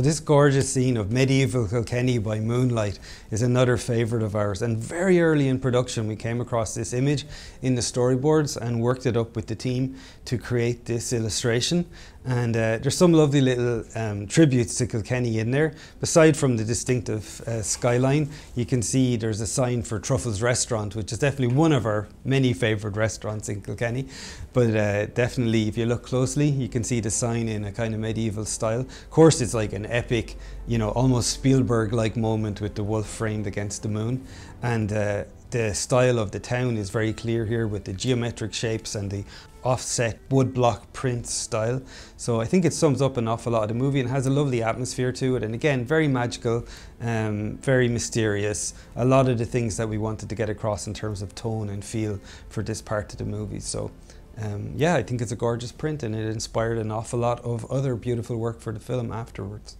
So this gorgeous scene of medieval Kilkenny by moonlight is another favourite of ours. And very early in production, we came across this image in the storyboards and worked it up with the team to create this illustration. And uh, there's some lovely little um, tributes to Kilkenny in there. Beside from the distinctive uh, skyline, you can see there's a sign for Truffles Restaurant, which is definitely one of our many favourite restaurants in Kilkenny. But uh, definitely, if you look closely, you can see the sign in a kind of medieval style. Of course, it's like an epic, you know, almost Spielberg-like moment with the wolf framed against the moon. And uh, the style of the town is very clear here with the geometric shapes and the offset woodblock print style. So I think it sums up an awful lot of the movie and has a lovely atmosphere to it. And again, very magical, um, very mysterious. A lot of the things that we wanted to get across in terms of tone and feel for this part of the movie. So um, yeah, I think it's a gorgeous print and it inspired an awful lot of other beautiful work for the film afterwards.